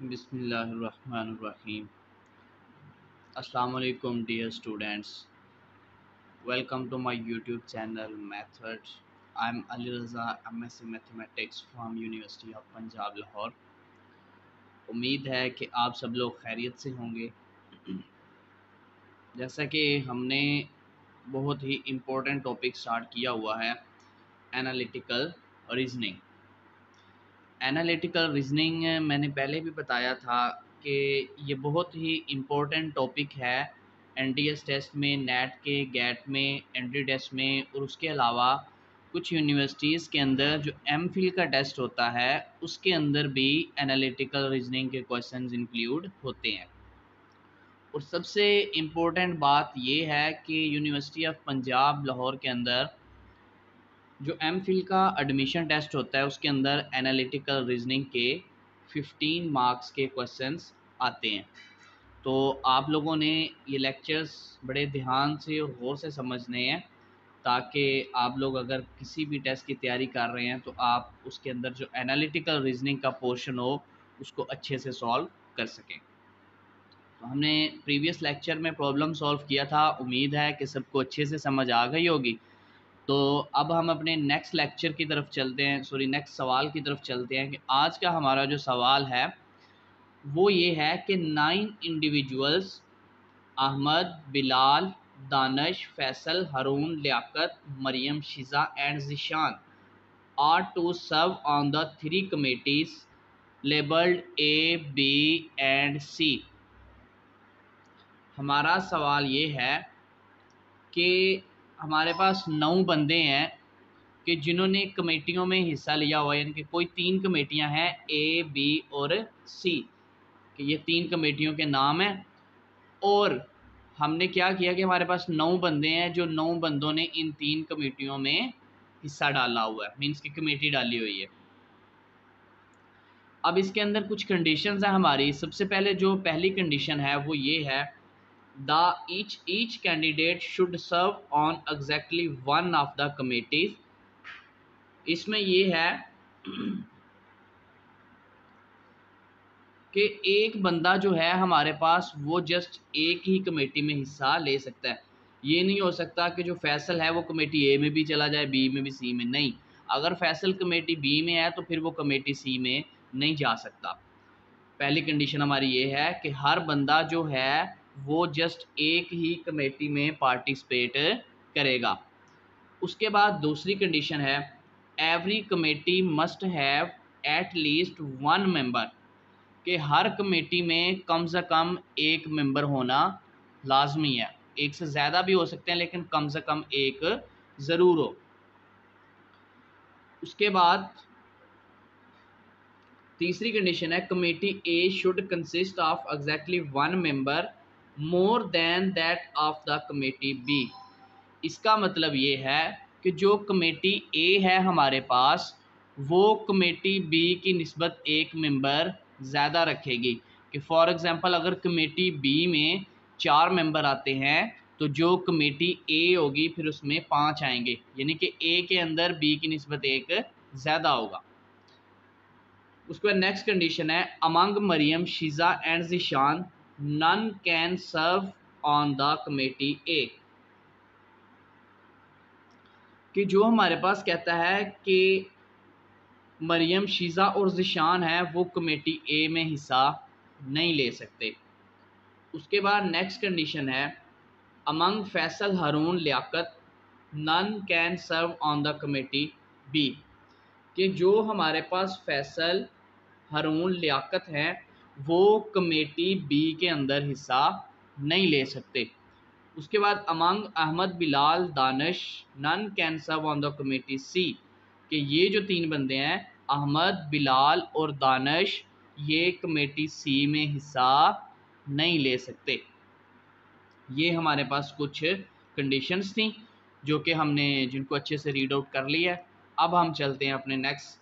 बिसमीम अलकुम dear students. Welcome to my YouTube channel method I am Ali Raza M S C mathematics from university of Punjab Lahore उम्मीद है कि आप सब लोग खैरियत से होंगे। जैसा कि हमने बहुत ही इम्पोर्टेंट टॉपिक स्टार्ट किया हुआ है एनालिटिकल रीजनिंग एनालिटिकल रीजनिंग मैंने पहले भी बताया था कि ये बहुत ही इम्पोर्टेंट टॉपिक है एन टेस्ट में नेट के गेट में एंट्री टेस्ट में और उसके अलावा कुछ यूनिवर्सिटीज़ के अंदर जो एम का टेस्ट होता है, उसके अंदर भी एनालिटिकल रीजनिंग के क्वेश्चंस इंक्लूड होते हैं। और सबसे इम्पोर्टेंट बात यह है कि यूनिवर्सिटी ऑफ़ पंजाब लाहौर के अंदर जो एम फिल का एडमिशन टेस्ट होता है, उसके अंदर एनालिटिकल रीजनिंग के 15 मार्क्स के क्वेश्चंस आते हैं। तो आप लोगों ने ये लेक्चर्स बड़े ध्यान से और गौर से समझने हैं, ताकि आप लोग अगर किसी भी टेस्ट की तैयारी कर रहे हैं तो आप उसके अंदर जो एनालिटिकल रीजनिंग का पोर्शन हो, उसको अच्छे से सॉल्व कर सकें। तो हमने प्रीवियस लेक्चर में प्रॉब्लम सॉल्व किया था। उम्मीद है कि सबको अच्छे से समझ आ गई होगी। तो अब हम अपने नेक्स्ट लेक्चर की तरफ़ चलते हैं सॉरी नेक्स्ट सवाल की तरफ़ चलते हैं कि आज का हमारा जो सवाल है, वो ये है कि nine individuals Ahmad Bilal Danish Faisal Haroon Liaquat Maryam Shiza and Zeeshan are to serve on the three committees labelled A B and C हमारा सवाल ये है कि हमारे पास नौ बंदे हैं कि जिन्होंने कमेटियों में हिस्सा लिया हुआ है। यानी कि कोई तीन कमेटियाँ हैं ए बी और सी कि ये तीन कमेटियों के नाम हैं। और हमने क्या किया कि हमारे पास नौ बंदे हैं, जो नौ बंदों ने इन तीन कमेटियों में हिस्सा डाला हुआ है मीन्स की कमेटी डाली हुई है। अब इसके अंदर कुछ कंडीशंस हैं हमारी। सबसे पहले जो पहली कंडीशन है, वो ये है the each each candidate should serve on exactly one of the committees. इसमें ये है कि एक बंदा जो है हमारे पास, वो जस्ट एक ही कमेटी में हिस्सा ले सकता है। ये नहीं हो सकता कि जो फैसल है, वो कमेटी ए में भी चला जाए बी में भी सी में। नहीं। अगर फैसल कमेटी बी में है तो फिर वो कमेटी सी में नहीं जा सकता। पहली कंडीशन हमारी ये है कि हर बंदा जो है वो जस्ट एक ही कमेटी में पार्टिसिपेट करेगा। उसके बाद दूसरी कंडीशन है every committee must have at least one member कि हर कमेटी में कम से कम एक मेंबर होना लाजमी है। एक से ज़्यादा भी हो सकते हैं, लेकिन कम से कम एक ज़रूर हो। उसके बाद तीसरी कंडीशन है committee A should consist of exactly one member more than that of the committee B इसका मतलब ये है कि जो कमेटी ए है हमारे पास, वो कमेटी बी की नस्बत एक मेंबर ज़्यादा रखेगी। कि फॉर एग्ज़ाम्पल अगर कमेटी बी में चार मेंबर आते हैं तो जो कमेटी ए होगी, फिर उसमें पाँच आएँगे। यानी कि ए के अंदर बी की नस्बत एक ज़्यादा होगा। उसके बाद नेक्स्ट कंडीशन है among Maryam Shiza and Zeeshan none can serve on the committee A. कि जो हमारे पास कहता है कि मरियम, शीज़ा और जिशान है, वो कमेटी ए में हिस्सा नहीं ले सकते। उसके बाद नेक्स्ट कंडीशन है among Faisal Haroon Liaquat none can serve on the committee B कि जो हमारे पास फैसल हरून लियाकत हैं वो कमेटी बी के अंदर हिस्सा नहीं ले सकते। उसके बाद among Ahmad Bilal Danish none can serve on the committee C कि ये जो तीन बंदे हैं, अहमद, बिलाल और दानश, ये कमेटी सी में हिस्सा नहीं ले सकते। ये हमारे पास कुछ कंडीशंस थी, जो कि हमने जिनको अच्छे से रीड आउट कर लिया है। अब हम चलते हैं अपने नेक्स्ट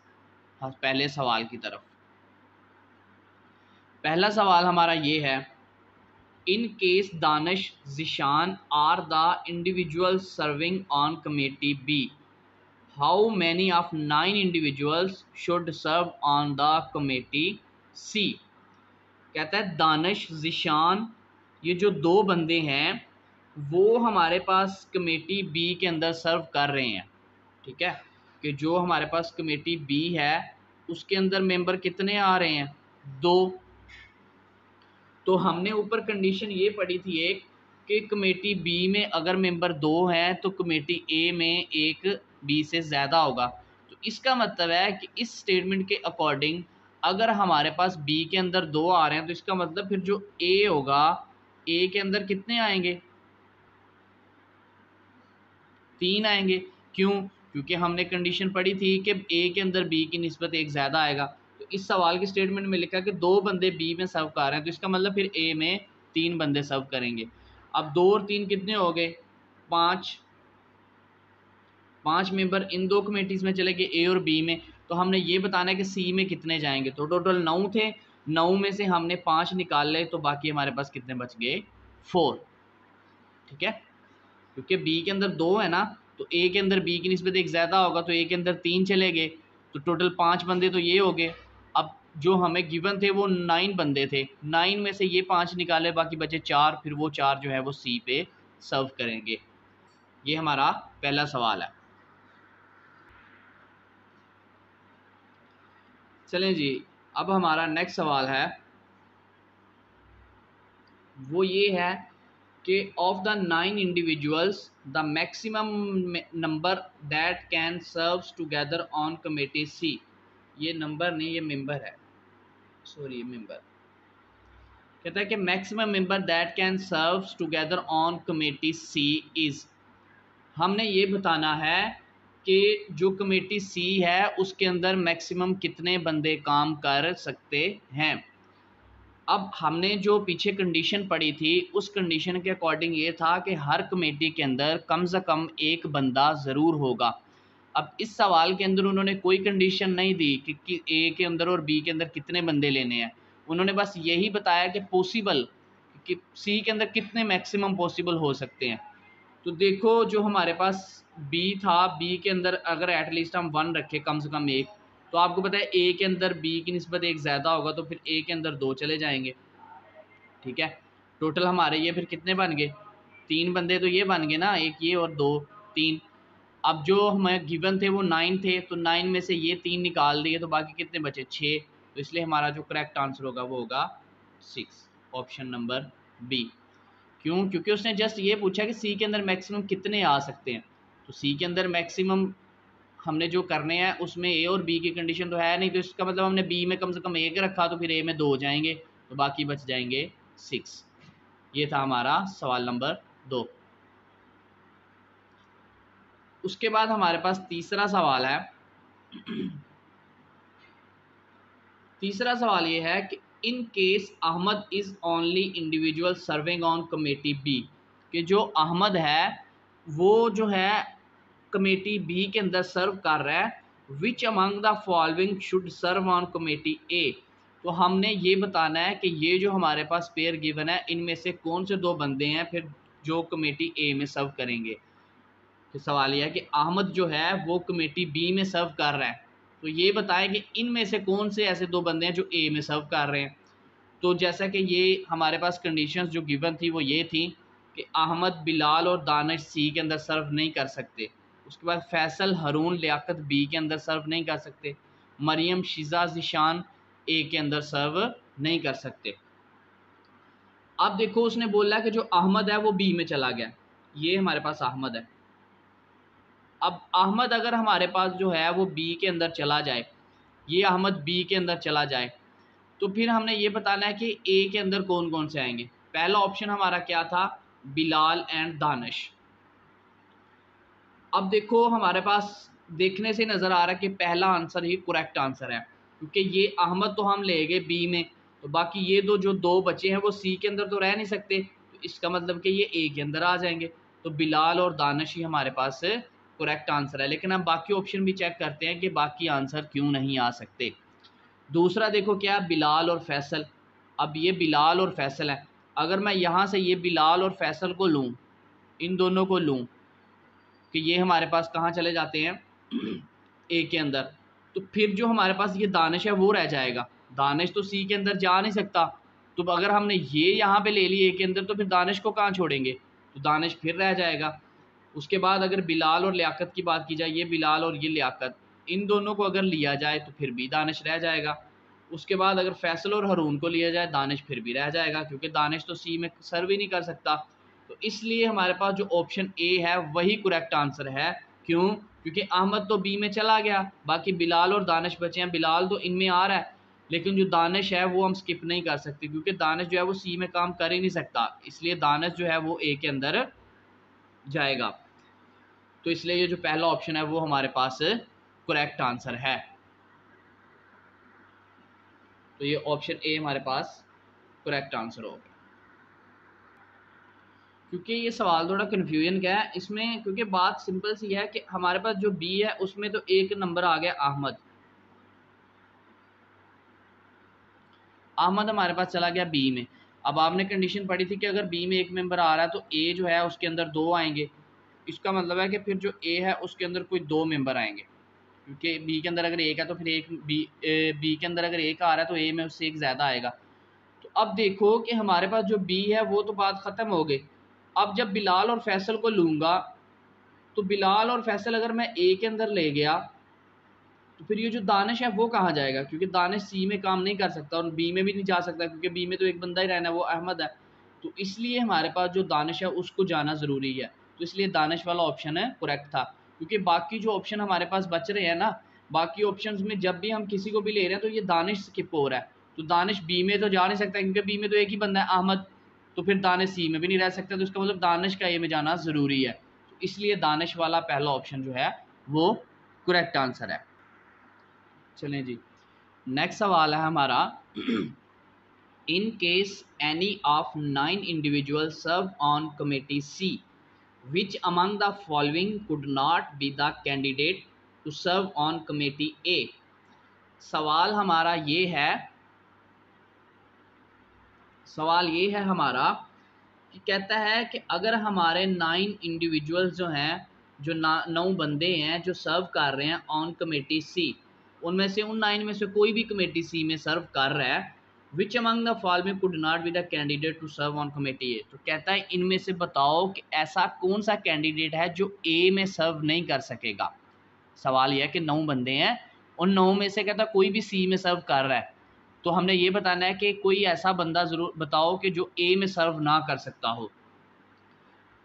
पहले सवाल की तरफ़। पहला सवाल हमारा ये है, in case Danish, Zeeshan are the individual serving on committee B how many of nine individuals should serve on the committee C कहता है, दानिश, जिशान, ये जो दो बंदे हैं, वो हमारे पास कमेटी बी के अंदर सर्व कर रहे हैं, ठीक है? कि जो हमारे पास कमेटी बी है, उसके अंदर मेंबर कितने आ रहे हैं? दो। तो हमने ऊपर कंडीशन ये पढ़ी थी एक, कि कमेटी बी में अगर मेंबर दो हैं तो कमेटी ए में एक बी से ज़्यादा होगा। तो इसका मतलब है कि इस स्टेटमेंट के अकॉर्डिंग अगर हमारे पास बी के अंदर दो आ रहे हैं तो इसका मतलब फिर जो ए होगा ए के अंदर कितने आएँगे? तीन आएँगे। क्यों? क्योंकि हमने कंडीशन पढ़ी थी कि ए के अंदर बी की नस्बत एक ज़्यादा आएगा। इस सवाल की स्टेटमेंट में लिखा कि दो बंदे बी में सर्व कर रहे हैं तो इसका मतलब फिर ए में तीन बंदे सर्व करेंगे। अब दो और तीन कितने हो गए? पाँच। पाँच मेंबर इन दो कमेटीज़ में चले गए ए और बी में। तो हमने ये बताना है कि सी में कितने जाएँगे। तो टोटल नौ थे। नौ में से हमने पाँच निकाल ले तो बाकी हमारे पास कितने बच गए? फोर। ठीक है? क्योंकि बी के अंदर दो है ना तो ए के अंदर बी की नस्बत एक ज़्यादा होगा तो ए के अंदर तीन चले गए। तो टोटल पाँच बंदे तो ये हो गए। जो हमें गिवन थे, वो नाइन बंदे थे। नाइन में से ये पाँच निकाले, बाकी बचे चार, फिर वो चार जो है, वो सी पे सर्व करेंगे। ये हमारा पहला सवाल है। चलें जी, अब हमारा नेक्स्ट सवाल है। वो ये है कि of the nine individuals the maximum number that can serve together on committee C ये नंबर नहीं, ये मेंबर है। सॉरी मेंबर कहता है कि maximum member that can serve together on committee C is हमने ये बताना है कि जो कमेटी सी है, उसके अंदर मैक्सिमम कितने बंदे काम कर सकते हैं? अब हमने जो पीछे कंडीशन पड़ी थी, उस कंडीशन के अकॉर्डिंग ये था कि हर कमेटी के अंदर कम से कम एक बंदा ज़रूर होगा। अब इस सवाल के अंदर उन्होंने कोई कंडीशन नहीं दी कि, कि ए के अंदर और बी के अंदर कितने बंदे लेने हैं। उन्होंने बस यही बताया कि पॉसिबल कि सी के अंदर कितने मैक्सिमम पॉसिबल हो सकते हैं। तो देखो जो हमारे पास बी था बी के अंदर अगर एटलीस्ट हम वन रखें कम से कम एक तो आपको पता है ए के अंदर बी की नस्बत एक ज़्यादा होगा तो फिर ए के अंदर दो चले जाएँगे। ठीक है? टोटल हमारे ये फिर कितने बन गए? तीन बंदे तो ये बन गए ना एक ये और दो तीन। अब जो हमें गिवन थे वो नाइन थे तो नाइन में से ये तीन निकाल दिए तो बाकी कितने बचे? छः तो इसलिए हमारा जो करेक्ट आंसर होगा, वो होगा सिक्स ऑप्शन नंबर बी क्यों? क्योंकि उसने जस्ट ये पूछा कि सी के अंदर मैक्सिमम कितने आ सकते हैं। तो सी के अंदर मैक्सिमम हमने जो करने हैं, उसमें ए और बी की कंडीशन तो है नहीं तो इसका मतलब हमने बी में कम से कम एक रखा तो फिर ए में दो जाएँगे तो बाकी बच जाएँगे सिक्स ये था हमारा सवाल नंबर दो। उसके बाद हमारे पास तीसरा सवाल है। तीसरा सवाल ये है कि in case Ahmad is only individual serving on committee B, कि जो अहमद है, वो जो है कमेटी बी के अंदर सर्व कर रहा है which among the following should serve on committee A तो हमने ये बताना है कि ये जो हमारे पास पेयर गिवन है, इनमें से कौन से दो बंदे हैं, फिर जो कमेटी ए में सर्व करेंगे। सवाल यह है कि अहमद जो है, वो कमेटी बी में सर्व कर रहा है। तो ये बताएँ कि इन में से कौन से ऐसे दो बंदे हैं जो ए में सर्व कर रहे हैं? तो जैसा कि ये हमारे पास कंडीशंस जो गिवन थी, वो ये थी कि अहमद बिलाल और दानिश सी के अंदर सर्व नहीं कर सकते। उसके बाद फैसल, हरून, लियाकत बी के अंदर सर्व नहीं कर सकते। मरियम, शिजा, जिशान ए के अंदर सर्व नहीं कर सकते। अब देखो, उसने बोला कि जो अहमद है, वो बी में चला गया। ये हमारे पास अहमद है। अब अहमद अगर हमारे पास जो है वो बी के अंदर चला जाए, ये अहमद बी के अंदर चला जाए तो फिर हमने ये बताना है कि ए के अंदर कौन कौन से आएँगे। पहला ऑप्शन हमारा क्या था? बिलाल एंड दानश। अब देखो, हमारे पास देखने से नज़र आ रहा है कि पहला आंसर ही करेक्ट आंसर है, क्योंकि ये अहमद तो हम ले गए बी में तो बाकी ये दो, जो दो बच्चे हैं, वो सी के अंदर तो रह नहीं सकते तो इसका मतलब कि ये ए के अंदर आ जाएँगे। तो बिलाल और दानश ही हमारे पास करेक्ट आंसर है। लेकिन हम बाकी ऑप्शन भी चेक करते हैं कि बाकी आंसर क्यों नहीं आ सकते। दूसरा देखो क्या बिलाल और फैसल। अब ये बिलाल और फैसल है। अगर मैं यहाँ से ये बिलाल और फैसल को लूँ, इन दोनों को लूँ, कि ये हमारे पास कहाँ चले जाते हैं? ए के अंदर। तो फिर जो हमारे पास ये दानिश है, वो रह जाएगा। दानिश तो सी के अंदर जा नहीं सकता। तो अगर हमने ये यहाँ पे ले लिए के अंदर तो फिर दानिश को कहाँ छोड़ेंगे? तो दानिश फिर रह जाएगा। उसके बाद अगर बिलाल और लियाकत की बात की जाए, ये बिलाल और ये लियाकत, इन दोनों को अगर लिया जाए तो फिर भी दानिश रह जाएगा। उसके बाद अगर फैसल और हरून को लिया जाए, दानिश फिर भी रह जाएगा, क्योंकि दानिश तो सी में सर्व ही नहीं कर सकता। तो इसलिए हमारे पास जो ऑप्शन ए है, वही करेक्ट आंसर है। क्यों? क्योंकि अहमद तो बी में चला गया, बाकी बिलाल और दानिश बचे हैं। बिलाल तो इनमें आ रहा है, लेकिन जो दानिश है, वो हम स्किप नहीं कर सकते, क्योंकि दानिश जो है, वो सी में काम कर ही नहीं सकता। इसलिए दानिश जो है, वो ए के अंदर जाएगा। तो इसलिए ये जो पहला ऑप्शन है, वो हमारे पास करेक्ट आंसर है। तो ये ऑप्शन ए हमारे पास करेक्ट आंसर होगा। क्योंकि ये सवाल थोड़ा कन्फ्यूज़न का है, इसमें क्योंकि बात सिंपल सी है कि हमारे पास जो बी है, उसमें तो एक नंबर आ गया अहमद अहमद हमारे पास चला गया बी में। अब आपने कंडीशन पढ़ी थी कि अगर बी में एक मेंबर आ रहा है तो ए जो है, उसके अंदर दो आएँगे। इसका मतलब है कि फिर जो ए है, उसके अंदर कोई दो मेंबर आएँगे। क्योंकि बी के अंदर अगर एक है तो फिर एक बी बी के अंदर अगर एक आ रहा है तो ए में उससे एक ज़्यादा आएगा। तो अब देखो कि हमारे पास जो बी है, वो तो बात ख़त्म हो गई। अब जब बिलाल और फैसल को लूँगा तो बिलाल और फैसल अगर मैं ए के अंदर ले गया तो फिर ये जो दानिश है, वो कहाँ जाएगा? क्योंकि दानिश सी में काम नहीं कर सकता और बी में भी नहीं जा सकता, क्योंकि बी में तो एक बंदा ही रहना है, वो अहमद है। तो इसलिए हमारे पास जो दानिश है, उसको जाना ज़रूरी है। तो इसलिए दानिश वाला ऑप्शन है करेक्ट था। क्योंकि बाकी जो ऑप्शन हमारे पास बच रहे हैं ना, बाकी ऑप्शन में जब भी हम किसी को भी ले रहे हैं तो ये दानिश स्किप हो रहा है। तो दानिश बी में तो जा नहीं सकता, क्योंकि बी में तो एक ही बंदा है अहमद तो फिर दानिश सी में भी नहीं रह सकता तो इसका मतलब दानिश का ए में जाना ज़रूरी है। तो इसलिए दानिश वाला पहला ऑप्शन जो है, वो करेक्ट आंसर है। चलें जी। नेक्स्ट सवाल है हमारा। In case any of nine individual serve on committee C which among the following could not be the candidate to serve on committee A सवाल हमारा ये है, सवाल ये है हमारा कि कहता है कि अगर हमारे नाइन इंडिविजुअल्स जो हैं, जो नौ बंदे हैं, जो सर्व कर रहे हैं ऑन कमेटी सी उनमें से उन नाइन में से कोई भी कमेटी सी में सर्व कर रहा है which among the following could not be the candidate to serve on committee A तो कहता है, इनमें से बताओ कि ऐसा कौन सा कैंडिडेट है जो ए में सर्व नहीं कर सकेगा? सवाल यह है कि नौ बंदे हैं, उन नौ में से कहता कोई भी सी में सर्व कर रहा है। तो हमने ये बताना है कि कोई ऐसा बंदा ज़रूर, बताओ कि जो ए में सर्व ना कर सकता हो।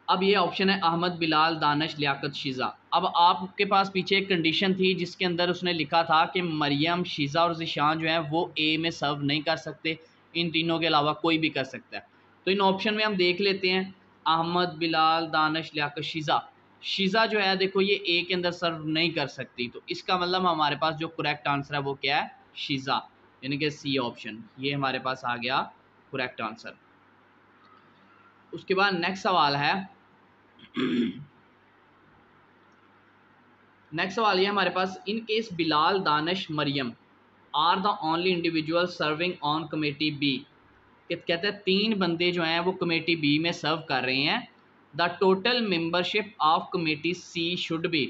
अब ये ऑप्शन है अहमद बिलाल दानश लियाकत शीज़ा अब आपके पास पीछे एक कंडीशन थी जिसके अंदर उसने लिखा था कि मरियम, शीज़ा और जिशान जो है वो ए में सर्व नहीं कर सकते। इन तीनों के अलावा कोई भी कर सकता है। तो इन ऑप्शन में हम देख लेते हैं अहमद बिलाल दानश लियाकत शीज़ा शीज़ा जो है, देखो ये ए के अंदर सर्व नहीं कर सकती। तो इसका मतलब हमारे पास जो करेक्ट आंसर है वो क्या है? शीज़ा यानी कि सी ऑप्शन ये हमारे पास आ गया करेक्ट आंसर उसके बाद नेक्स्ट सवाल है नेक्स्ट सवाल ये हमारे पास in case Bilal Danish Maryam are the only individual serving on committee B कहते हैं तीन बंदे जो हैं वो कमेटी बी में सर्व कर रहे हैं। The total membership of committee C should be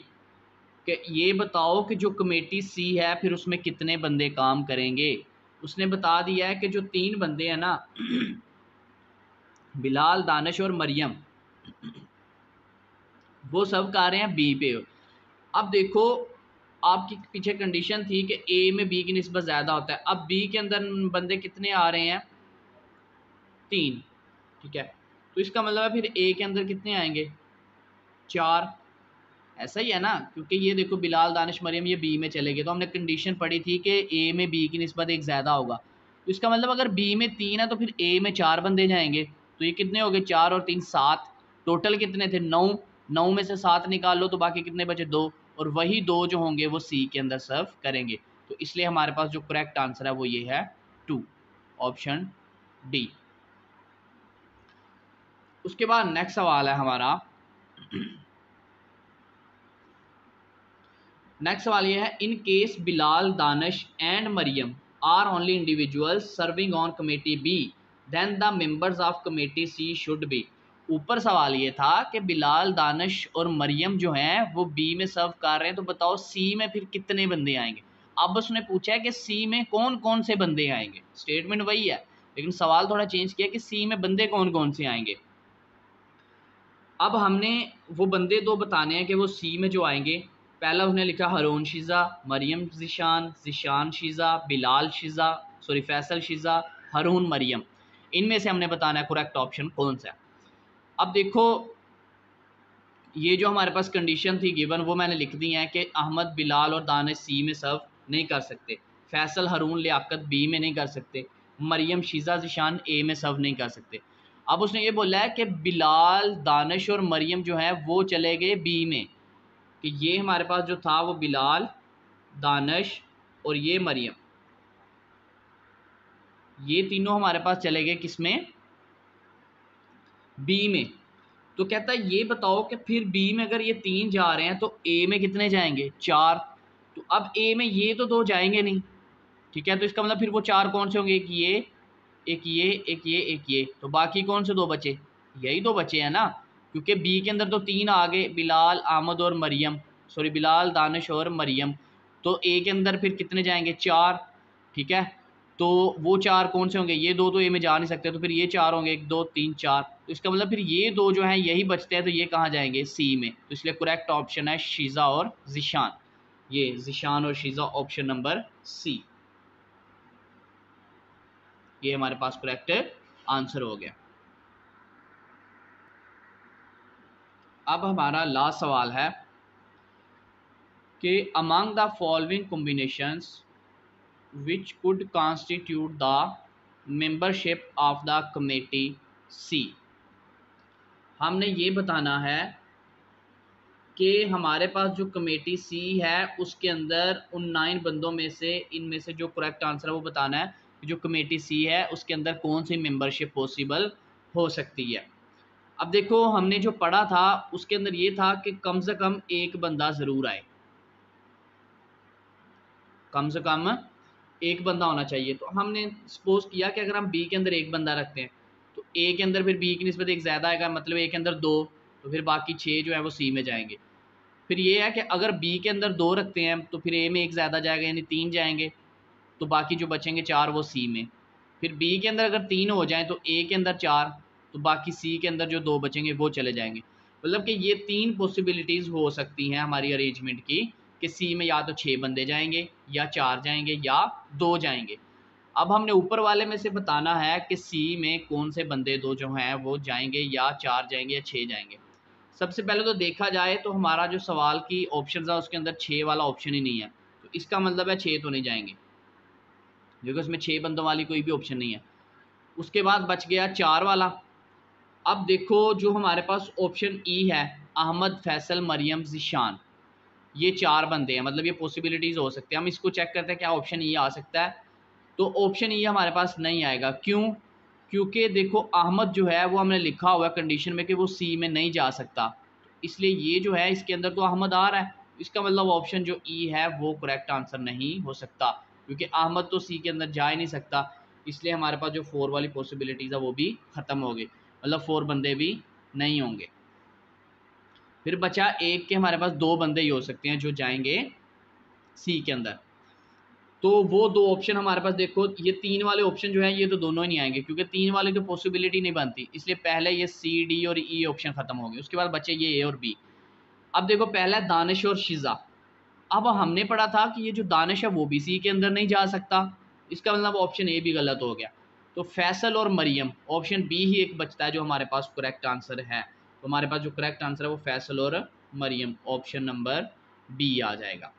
कि ये बताओ कि जो कमेटी सी है, फिर उसमें कितने बंदे काम करेंगे? उसने बता दिया है कि जो तीन बंदे हैं ना, बिलाल दानिश और मरियम वो सब कर रहे हैं बी पे। अब देखो, आपकी पीछे कंडीशन थी कि ए में बी की नस्बत ज़्यादा होता है। अब बी के अंदर बंदे कितने आ रहे हैं? तीन। ठीक है? तो इसका मतलब है फिर ए के अंदर कितने आएँगे? चार। ऐसा ही है ना? क्योंकि ये देखो, बिलाल, दानिश, मरियम, ये बी में चले गए। तो हमने कंडीशन पढ़ी थी कि ए में बी की नस्बत एक ज़्यादा होगा। तो इसका मतलब अगर बी में तीन है तो फिर ए में चार बंदे जाएँगे। तो ये कितने हो गए? चार और तीन, सात। टोटल कितने थे? नौ। नौ में से सात निकाल लो तो बाकी कितने बचे? दो। और वही दो जो होंगे, वो सी के अंदर सर्व करेंगे। तो इसलिए हमारे पास जो करेक्ट आंसर है, वो ये है टू ऑप्शन डी उसके बाद नेक्स्ट सवाल है हमारा। नेक्स्ट सवाल ये है in case Bilal, Danish and Maryam are only individual serving on committee B then the members of committee C should be ऊपर सवाल ये था कि बिलाल, दानश और मरियम जो हैं, वो बी में सर्व कर रहे हैं तो बताओ सी में फिर कितने बंदे आएँगे? अब उसने पूछा है कि सी में कौन कौन से बंदे आएँगे? स्टेटमेंट वही है, लेकिन सवाल थोड़ा चेंज किया कि सी में बंदे कौन कौन से आएँगे? अब हमने वो बंदे दो बताने हैं कि वो सी में जो आएँगे, पहला उसने लिखा हरोन शीज़ा मरियम जिशान जिशान शीज़ा बिलाल शीज़ा सॉरी फैसल शीज़ा हरून मरियम। इनमें से हमने बताना है करेक्ट ऑप्शन कौन सा अब देखो, ये जो हमारे पास कंडीशन थी गिवन वो मैंने लिख दी है कि अहमद, बिलाल और दानिश सी में सर्व नहीं कर सकते। फैसल, हरून, लियाकत बी में नहीं कर सकते। मरियम, शीज़ा, जिशान ए में सर्व नहीं कर सकते। अब उसने ये बोला है कि बिलाल, दानिश और मरियम जो है, वो चले गए बी में। कि ये हमारे पास जो था, वो बिलाल, दानिश और ये मरियम। ये तीनों हमारे पास चले गए किसमें? बी में। तो कहता है, ये बताओ कि फिर बी में अगर ये तीन जा रहे हैं तो ए में कितने जाएँगे? चार। तो अब ए में ये तो दो जाएँगे नहीं। ठीक है तो इसका मतलब फिर वो चार कौन से होंगे? एक ये एक ये एक ये एक ये। तो बाकी कौन से दो बचे? यही दो बचे हैं ना। क्योंकि बी के अंदर तो तीन आ गए, बिलाल, आमद और मरियम। सॉरी बिलाल, दानिश और मरियम। तो ए के अंदर फिर कितने जाएँगे? चार। ठीक है? तो वो चार कौन से होंगे? ये दो तो ए में जा नहीं सकते तो फिर ये चार होंगे, एक, दो, तीन, चार। तो इसका मतलब फिर ये दो जो हैं, यही बचते हैं तो ये कहाँ जाएँगे? सी में। तो इसलिए करेक्ट ऑप्शन है शीज़ा और जिशान ये जिशान और शीज़ा ऑप्शन नंबर सी ये हमारे पास करेक्ट आंसर हो गया। अब हमारा लास्ट सवाल है कि among the following combinations which could constitute the membership of the committee C. हमने ये बताना है कि हमारे पास जो कमेटी सी है, उसके अंदर उन नाइन बंदों में से, इनमें से जो करेक्ट आंसर है, वो बताना है कि जो कमेटी सी है, उसके अंदर कौन सी मेंबरशिप पॉसिबल हो सकती है। अब देखो, हमने जो पढ़ा था, उसके अंदर ये था कि कम से कम एक बंदा ज़रूर आए। कम से कम एक बंदा होना चाहिए। तो हमने सपोज़ किया कि अगर हम बी के अंदर एक बंदा रखते हैं तो ए के अंदर फिर बी की नस्बत एक ज़्यादा आएगा मतलब ए के अंदर दो तो फिर बाकी छः जो है वो सी में जाएँगे। फिर ये है कि अगर बी के अंदर दो रखते हैं तो फिर ए में एक ज़्यादा जाएगा, यानी तीन जाएँगे तो बाकी जो बचेंगे चार वो सी में। फिर बी के अंदर अगर तीन हो जाएँ तो ए के अंदर चार तो बाकी सी के अंदर जो दो बचेंगे, वो चले जाएँगे। मतलब कि ये तीन पॉसिबिलिटीज़ हो सकती हैं हमारी अरेंजमेंट की, कि सी में या तो छः बंदे जाएँगे या चार जाएँगे या दो जाएँगे। अब हमने ऊपर वाले में से बताना है कि सी में कौन से बंदे दो जो हैं, वो जाएँगे या चार जाएँगे या छः जाएँगे। सबसे पहले तो देखा जाए तो हमारा जो सवाल की ऑप्शन है, उसके अंदर छः वाला ऑप्शन ही नहीं है। तो इसका मतलब है छः तो नहीं जाएँगे। क्योंकि उसमें छः बंदों वाली कोई भी ऑप्शन नहीं है। उसके बाद बच गया चार वाला। अब देखो जो हमारे पास ऑप्शन ई है, अहमद फैसल मरियम जिशान। ये चार बंदे हैं मतलब ये पॉसिबिलिटीज़ हो सकती है। हम इसको चेक करते हैं क्या ऑप्शन ई आ सकता है। तो ऑप्शन ई हमारे पास नहीं आएगा। क्यों? क्योंकि देखो अहमद जो है, वो हमने लिखा हुआ है कंडीशन में कि वो सी में नहीं जा सकता। इसलिए ये जो है, इसके अंदर तो अहमद आ रहा है। इसका मतलब ऑप्शन जो ई है, वो करेक्ट आंसर नहीं हो सकता। क्योंकि अहमद तो सी के अंदर जा ही नहीं सकता। इसलिए हमारे पास जो फोर वाली पॉसिबिलिटीज़ है, वो भी ख़त्म हो गई। मतलब फोर बंदे भी नहीं होंगे। फिर बचा एक के हमारे पास दो बंदे ही हो सकते हैं जो जाएँगे सी के अंदर। तो वो दो ऑप्शन हमारे पास देखो, ये तीन वाले ऑप्शन जो है, ये तो दोनों ही नहीं आएँगे, क्योंकि तीन वाले तो पॉसिबिलिटी नहीं बनती। इसलिए पहले ये सी डी और ई ऑप्शन ख़त्म हो गए। उसके बाद बचे ये ए और बी अब देखो, पहला दानिश और शिज़ा। अब हमने पढ़ा था कि ये जो दानिश है, वो भी सी के अंदर नहीं जा सकता। इसका मतलब ऑप्शन ए भी गलत हो गया। तो फैसल और मरियम ऑप्शन बी ही एक बचता है जो हमारे पास करेक्ट आंसर है। तो हमारे पास जो करेक्ट आंसर है वो फैसल और मरियम। ऑप्शन नंबर बी आ जाएगा।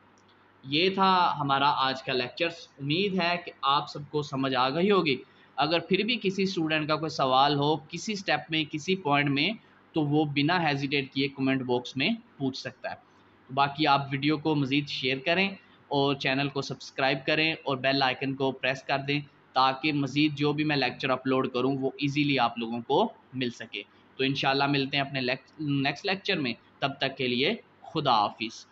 ये था हमारा आज का लेक्चर उम्मीद है कि आप सबको समझ आ गई होगी। अगर फिर भी किसी स्टूडेंट का कोई सवाल हो, किसी स्टेप में, किसी पॉइंट में तो वो बिना हेजिटेट किए कमेंट बॉक्स में पूछ सकता है। तो बाकी आप वीडियो को मज़ीद शेयर करें और चैनल को सब्सक्राइब करें और बेल आइकन को प्रेस कर दें ताकि मज़ीद जो भी मैं लेक्चर अपलोड करूँ, वो ईज़िली आप लोगों को मिल सके। तो इन मिलते हैं अपने नेक्स्ट लेक्चर में। तब तक के लिए खुदा हाफिज़।